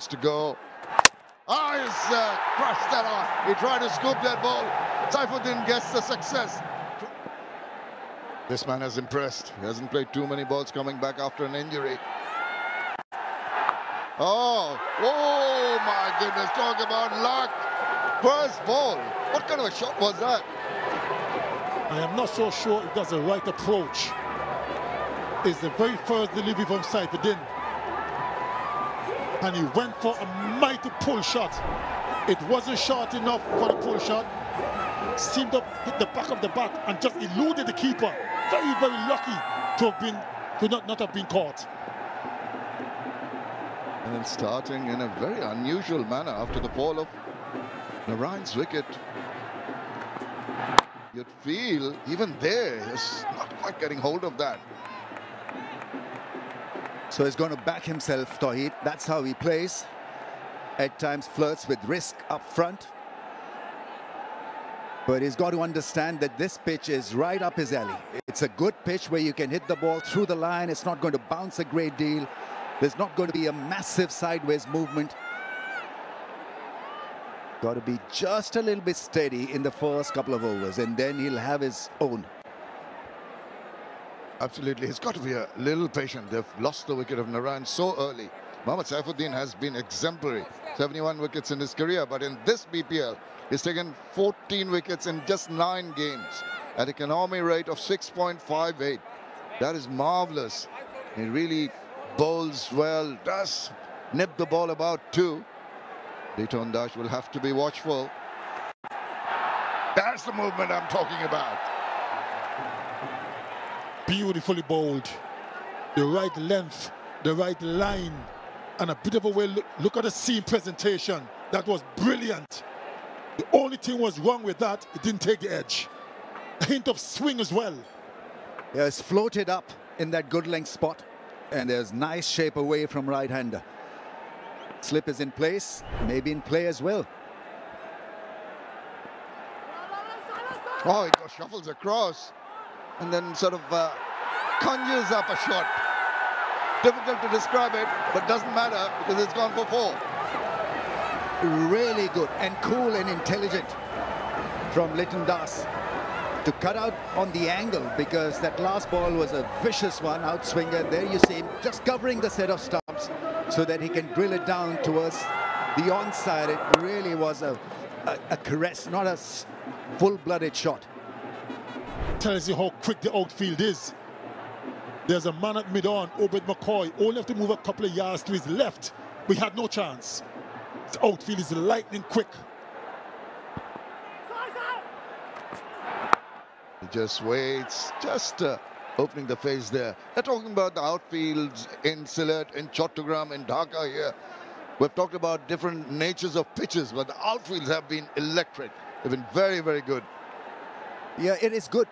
balls to go. Ah, oh, he's uh, crushed that on. He tried to scoop that ball. Saifuddin gets the success. This man has impressed. He hasn't played too many balls coming back after an injury. Oh, oh my goodness, talk about luck. First ball. What kind of a shot was that? I am not so sure if that's the right approach. It's the very first delivery from Saifuddin. And he went for a mighty pull shot. It wasn't short enough for the pull shot. Seemed to hit the back of the bat and just eluded the keeper. Very, very lucky to have been, to not, not have been caught. And then starting in a very unusual manner after the fall of Narine's wicket. You'd feel even there, he's not quite getting hold of that. So he's going to back himself, Tauheed. That's how he plays. At times flirts with risk up front. But he's got to understand that this pitch is right up his alley. It's a good pitch where you can hit the ball through the line. It's not going to bounce a great deal. There's not going to be a massive sideways movement. Got to be just a little bit steady in the first couple of overs, and then he'll have his own. Absolutely. He's got to be a little patient. They've lost the wicket of Narine so early. Mohammad Saifuddin has been exemplary. 71 wickets in his career, but in this BPL, he's taken 14 wickets in just nine games at a economy rate of 6.58. That is marvelous. He really bowls well, does nip the ball about too. Liton Das will have to be watchful. That's the movement I'm talking about. Beautifully bowled. The right length, the right line, and a bit of a way. Look, look at the seam presentation. That was brilliant. The only thing was wrong with that, it didn't take the edge. A hint of swing as well. Yeah, it's floated up in that good length spot. And there's nice shape away from right-hander. Slip is in place, maybe in play as well. Oh, he shuffles across and then sort of uh, conjures up a shot. Difficult to describe it, but doesn't matter because it's gone for four. Really good and cool and intelligent from Liton Das to cut out on the angle because that last ball was a vicious one, outswinger. There you see him just covering the set of stumps so that he can drill it down towards the onside. It really was a, a, a caress, not a full-blooded shot. Tells you how quick the outfield is. There's a man at mid-on, Obed McCoy, only have to move a couple of yards to his left. We had no chance. The outfield is lightning quick. He just waits, just uh, opening the face there. They're talking about the outfields in Sylhet, in Chattogram, in Dhaka here. We've talked about different natures of pitches, but the outfields have been electric. They've been very, very good. Yeah, it is good.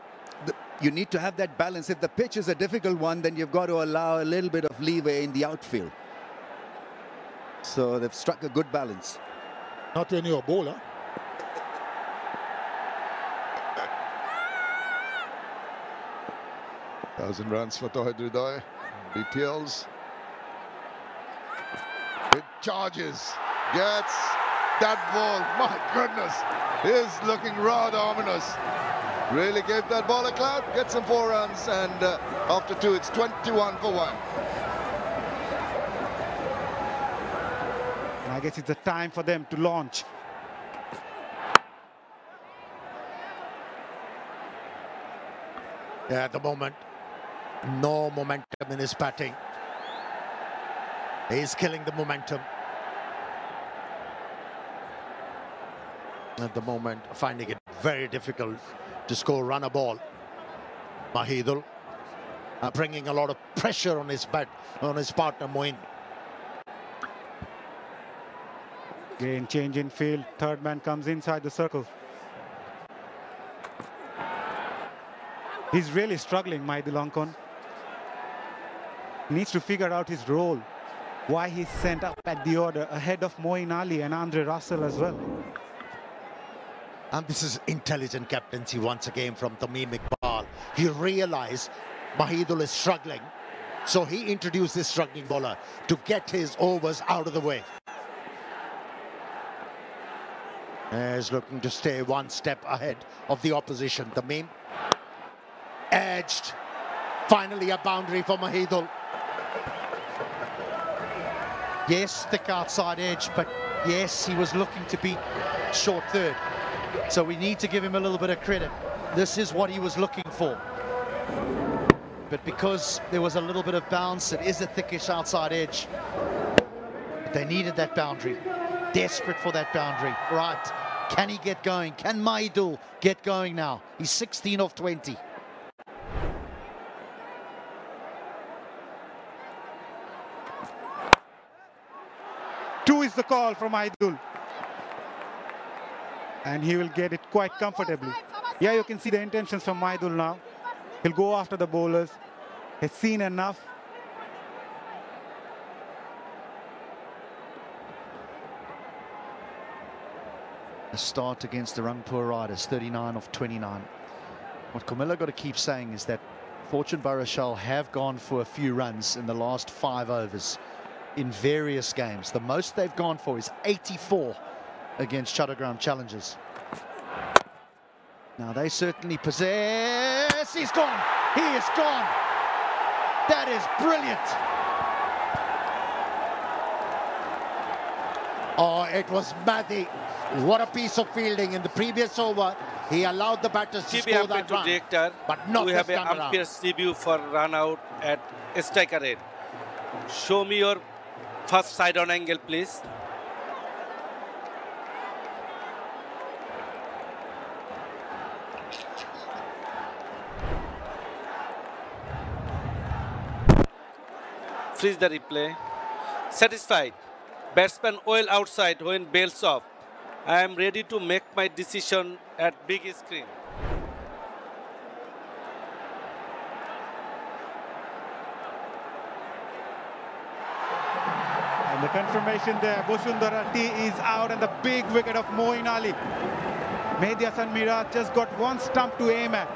The, you need to have that balance. If the pitch is a difficult one, then you've got to allow a little bit of leeway in the outfield. So they've struck a good balance. Not when you're bowler. Thousand runs for Tauheed Hridoy. BPLs. It charges. Gets that ball. My goodness. Is looking rather ominous. Really gave that ball a clout. Gets some four runs. And uh, after two, it's 21 for one. I guess it's the time for them to launch. Yeah, at the moment, no momentum in his batting. He's killing the momentum. At the moment, finding it very difficult to score run a ball. Mahidul uh, bringing a lot of pressure on his bat, on his partner Moeen. Again, change in field. Third man comes inside the circle. He's really struggling, Mahidul Ankon needs to figure out his role, why he's sent up at the order ahead of Moeen Ali and Andre Russell as well. And this is intelligent captaincy once again from Tamim Iqbal. He realized Mahidul is struggling, so he introduced this struggling bowler to get his overs out of the way. is looking to stay one step ahead of the opposition. Main edged. Finally, a boundary for Mahidul. Yes, thick outside edge, but yes, he was looking to beat short third. So we need to give him a little bit of credit. This is what he was looking for. But because there was a little bit of bounce, it is a thickish outside edge. But they needed that boundary. Desperate for that boundary. Right. Can he get going? Can Mahidul get going now? He's 16 off 20. Two is the call from Aidul. And he will get it quite comfortably. Yeah, you can see the intentions from Aidul now. He'll go after the bowlers. He's seen enough. A start against the Rangpur Riders, 39 of 29. What Comilla got to keep saying is that Fortune Barishal have gone for a few runs in the last five overs in various games. The most they've gone for is 84 against Chattogram Challengers. Now they certainly possess. He's gone. He is gone. That is brilliant. Oh, it was Mehdi. What a piece of fielding in the previous over. He allowed the batters to score that run, director. but not we have an umpire's review for run out at striker end. Show me your first side on angle, please. Freeze the replay. Satisfied. Batsman well outside when bails off. I am ready to make my decision at big screen. And the confirmation there, Boshundara T is out and the big wicket of Moeen Ali. Mehdi Hassan Miraj just got one stump to aim at.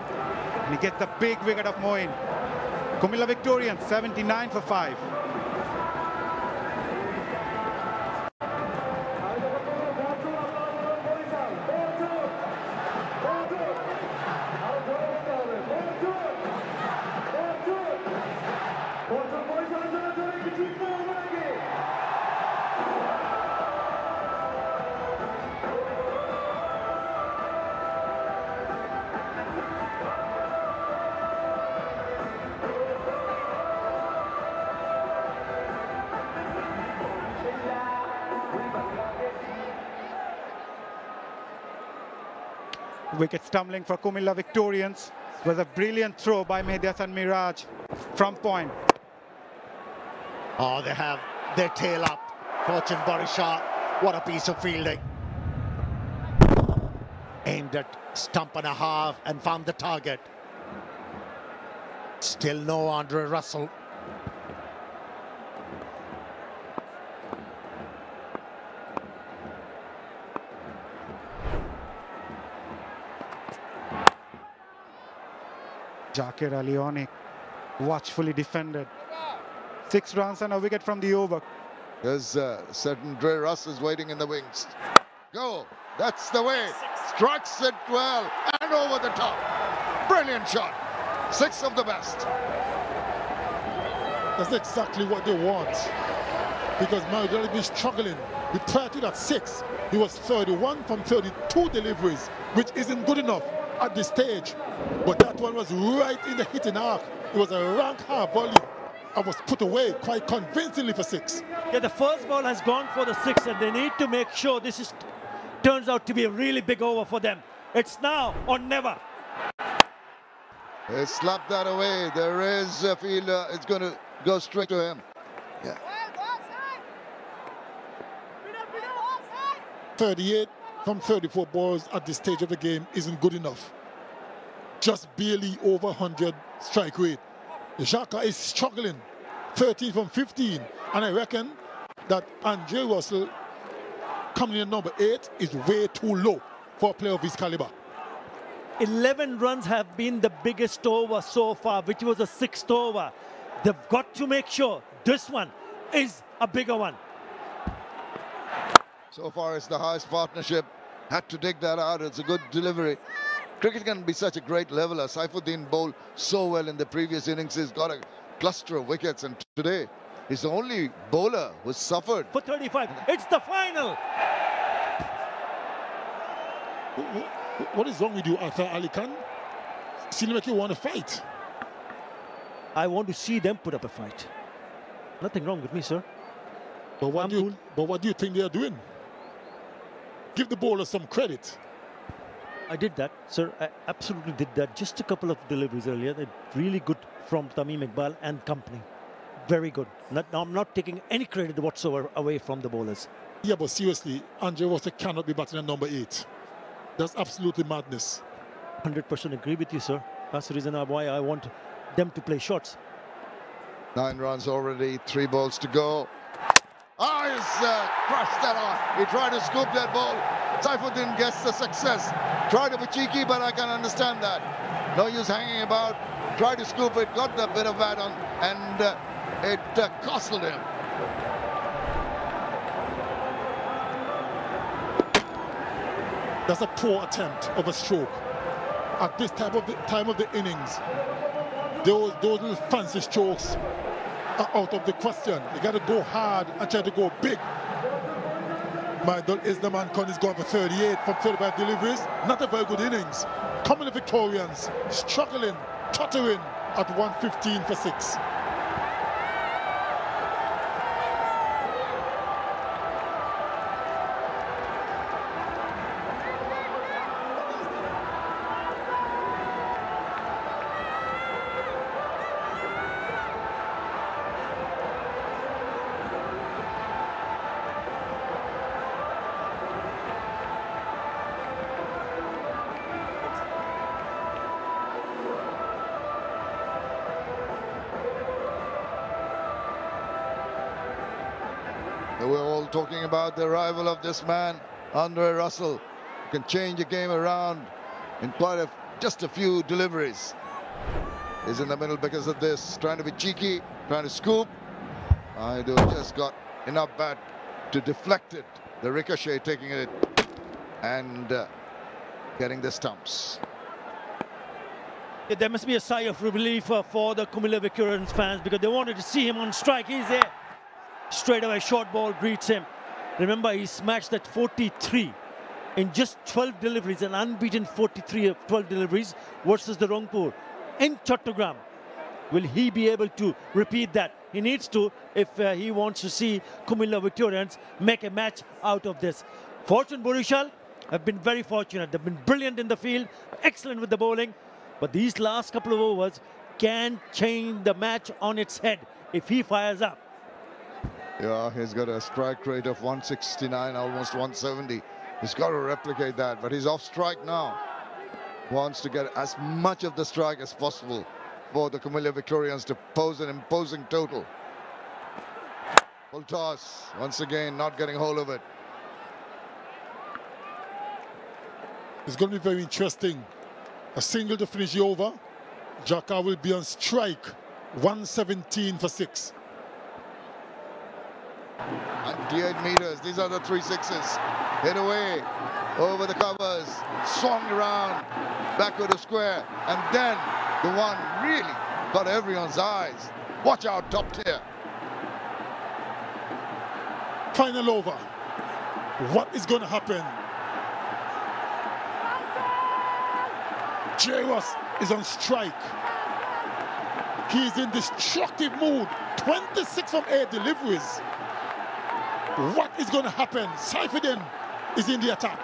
And he gets the big wicket of Moeen. Comilla Victorian, 79 for 5. Wicket stumbling for Comilla Victorians. Was a brilliant throw by Mehdi Hassan Miraj from point. Oh, they have their tail up. Fortune Barisha. What a piece of fielding. Aimed at stump and a half and found the target. Still no Andre Russell. Jakir Ali watchfully defended. Six runs and a wicket from the over. There's uh, certain Dre Russ is waiting in the wings. Go. That's the way. Strikes it well and over the top. Brilliant shot. Six of the best. That's exactly what they want. Because Mario been struggling. With prior to that six, he was 31 from 32 deliveries, which isn't good enough at this stage. But that one was right in the hitting arc. It was a rank half volley and was put away quite convincingly for six. Yeah, the first ball has gone for the six, and they need to make sure this is turns out to be a really big over for them. It's now or never. They slapped that away. There is a fielder. Uh, it's going to go straight to him. Yeah. 38 from 34 balls at this stage of the game isn't good enough. Just barely over 100 strike rate. Jakir is struggling, 13 from 15. And I reckon that Andre Russell coming in number eight is way too low for a player of his caliber. 11 runs have been the biggest over so far, which was a sixth over. They've got to make sure this one is a bigger one. So far, it's the highest partnership had to dig that out. It's a good delivery. Cricket can be such a great leveler. Saifuddin bowled so well in the previous innings. He's got a cluster of wickets, and today he's the only bowler who suffered. For 35. It's the final. Wh- wh- What is wrong with you, Athar Ali Khan? Seem like you want to fight. I want to see them put up a fight. Nothing wrong with me, sir. But what, I'm do you, cool. but what do you think they are doing? Give the bowler some credit. I did that, sir. I absolutely did that. Just a couple of deliveries earlier. They're really good from Tamim Iqbal and company. Very good. Not, I'm not taking any credit whatsoever away from the bowlers. Yeah, but seriously, Andre Russell cannot be batting at number eight. That's absolutely madness. 100% agree with you, sir. That's the reason why I want them to play shots. Nine runs already, three balls to go. He's uh, crushed that on. He tried to scoop that ball. Saifuddin gets the success. Tried to be cheeky, but I can understand that. No use hanging about. Tried to scoop it, got the bit of bat on, and uh, it uh, costed him. That's a poor attempt of a stroke. At this type of the time of the innings, those those little fancy strokes out of the question. You got to go hard and try to go big. Michael is the man. Connies going for 38 from 35 deliveries. Not a very good innings. Comilla Victorians, struggling, tottering at 115 for 6. The arrival of this man, Andre Russell, can change the game around in quite a just a few deliveries. He's in the middle because of this, trying to be cheeky, trying to scoop. I do just got enough bat to deflect it. The ricochet taking it and uh, getting the stumps. Yeah, there must be a sigh of relief uh, for the Comilla Victorians fans because they wanted to see him on strike. He's there. Straight away, short ball greets him. Remember, he smashed that 43 in just 12 deliveries, an unbeaten 43 of 12 deliveries versus the Rangpur in Chattogram. Will he be able to repeat that? He needs to if uh, he wants to see Comilla Victorians make a match out of this. Fortune Barishal have been very fortunate. They've been brilliant in the field, excellent with the bowling. But these last couple of overs can change the match on its head if he fires up. Yeah, he's got a strike rate of 169, almost 170. He's got to replicate that, but he's off strike now. Wants to get as much of the strike as possible for the Comilla Victorians to pose an imposing total. Full toss, once again, not getting hold of it. It's going to be very interesting. A single to finish the over. Jakir will be on strike. 117 for six. 98 meters, these are the three sixes. Hit away, over the covers, swung around, backward of the square, and then the one really got everyone's eyes. Watch out, top tier. Final over. What is going to happen? Jairus is on strike. He's in destructive mood. 26 from 8 deliveries. What is going to happen? Saifuddin is in the attack.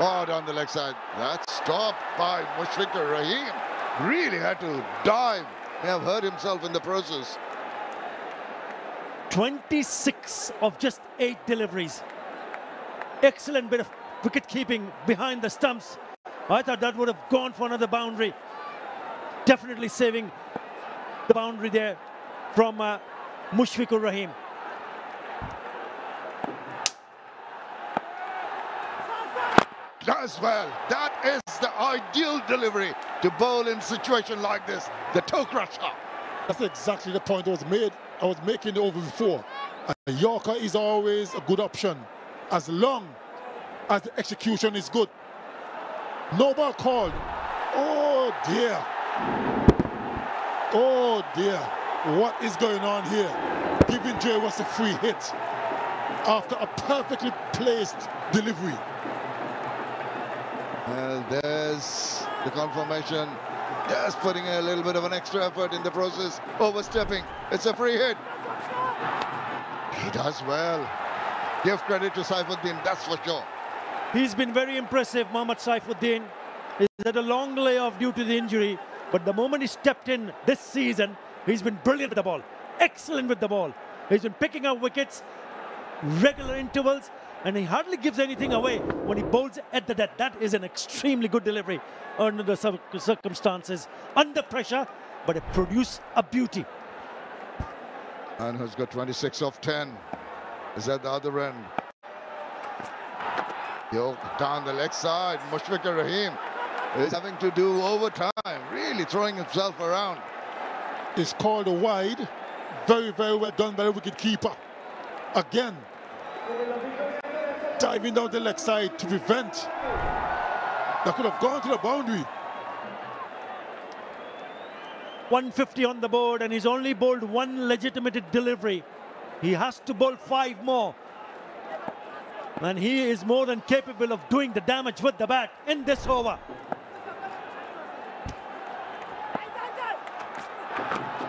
Oh, down the leg side. That stopped by Mushfiqur Rahim. Really had to dive. May have hurt himself in the process. 26 of just eight deliveries. Excellent bit of wicket keeping behind the stumps. I thought that would have gone for another boundary. Definitely saving the boundary there from uh, Mushfiqur Rahim. Does well. That is the ideal delivery to bowl in situation like this. The toe crusher. That's exactly the point I was made. I was making over before. A Yorker is always a good option as long as the execution is good. No ball called. Oh dear. Oh dear. What is going on here? Giving Jay was a free hit after a perfectly placed delivery. There's the confirmation. Just putting a little bit of an extra effort in the process. Overstepping. It's a free hit. He does well. Give credit to Saifuddin, that's for sure. He's been very impressive, Mohammad Saifuddin. He's had a long layoff due to the injury, but the moment he stepped in this season, he's been brilliant with the ball. Excellent with the ball. He's been picking up wickets, regular intervals, and he hardly gives anything away when he bowls at the dead. That is an extremely good delivery under the circumstances, under pressure, but it produced a beauty. And has got 26 off 10. Is at the other end. Yo, down the leg side, Mushfiqur Rahim is having to do overtime, really throwing himself around. It's called a wide. Very, very well done by the wicket keeper. Again, diving down the leg side to prevent. That could have gone to the boundary. 150 on the board and he's only bowled one legitimate delivery. He has to bowl five more. And he is more than capable of doing the damage with the bat in this over.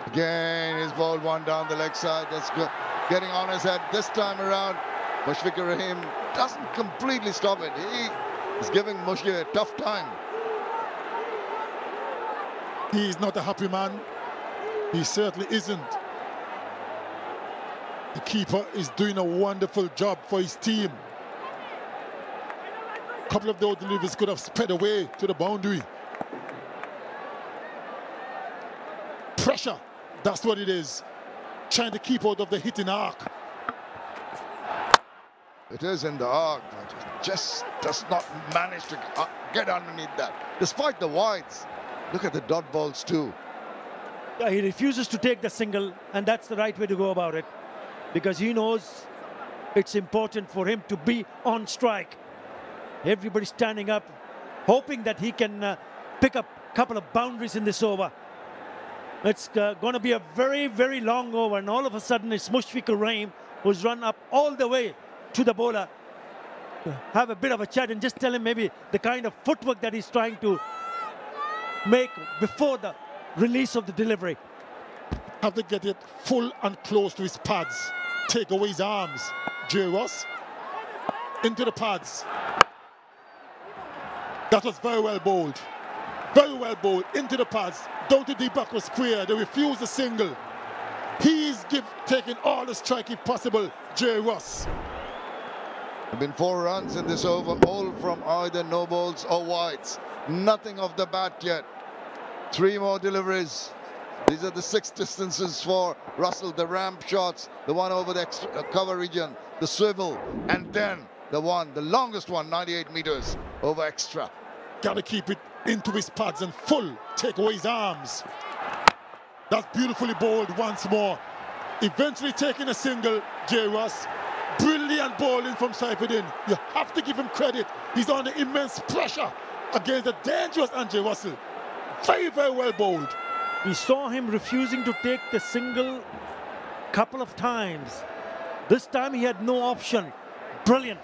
Again, he's bowled one down the leg side. That's good. Getting on his head this time around. Mushfiqur Rahim doesn't completely stop it. He is giving Moshe a tough time. He is not a happy man. He certainly isn't. The keeper is doing a wonderful job for his team. A couple of those deliveries could have sped away to the boundary. Pressure, that's what it is. Trying to keep out of the hitting arc. It is in the arc, just does not manage to uh, get underneath that. Despite the wides, look at the dot balls too. Yeah, he refuses to take the single, and that's the right way to go about it because he knows it's important for him to be on strike. Everybody standing up, hoping that he can uh, pick up a couple of boundaries in this over. It's uh, going to be a very, very long over, and all of a sudden it's Mushfiqur Rahim who's run up all the way to the bowler. Have a bit of a chat and just tell him maybe the kind of footwork that he's trying to make before the release of the delivery. Have to get it full and close to his pads take away his arms. J. Ross into the pads. That was very well bowled. Very well bowled into the pads. Down to deep was square. They refused a single. He's give, taking all the strike if possible. J. Ross. Have been four runs in this over, all from either no balls or wides. Nothing of the bat yet. Three more deliveries. These are the six distances for Russell, the ramp shots, the one over the uh, cover region, the swivel, and then the one, the longest one, 98 meters over extra. Got to keep it into his pads and full, take away his arms. That's beautifully bowled once more. Eventually taking a single, J. Ross. Brilliant bowling from Saifuddin. You have to give him credit. He's under immense pressure against the dangerous Andre Russell. Very, very well bowled. We saw him refusing to take the single couple of times. This time he had no option. Brilliant.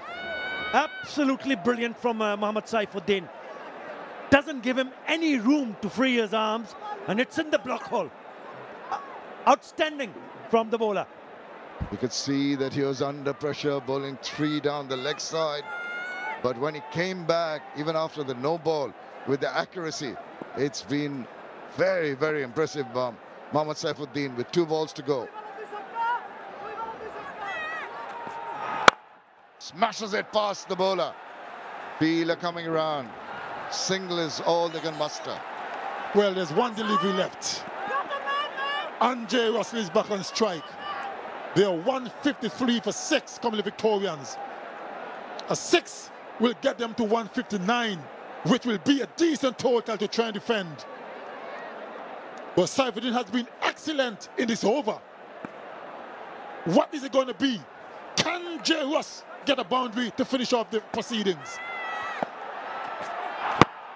Absolutely brilliant from uh, Mohammad Saifuddin. Doesn't give him any room to free his arms and it's in the block hole. Outstanding from the bowler. You could see that he was under pressure, bowling three down the leg side. But when he came back, even after the no ball, with the accuracy, it's been very, very impressive, um, Mohammad Saifuddin with two balls to go. Smashes it past the bowler. Peeler coming around. Single is all they can muster. Well, there's one delivery left. Andre Russell is back on strike. They are 153 for six Comilla Victorians. A six will get them to 159, which will be a decent total to try and defend. But Saifuddin has been excellent in this over. What is it going to be? Can J. Russ get a boundary to finish off the proceedings?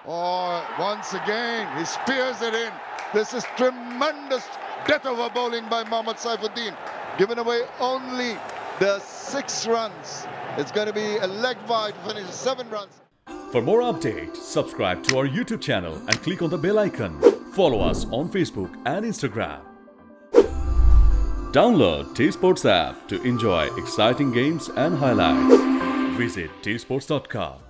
Oh, once again, he spears it in. This is tremendous death over bowling by Mohammad Saifuddin. Giving away only the six runs. It's going to be a leg wide to finish seven runs. For more updates, subscribe to our YouTube channel and click on the bell icon. Follow us on Facebook and Instagram. Download T Sports app to enjoy exciting games and highlights. Visit tsports.com.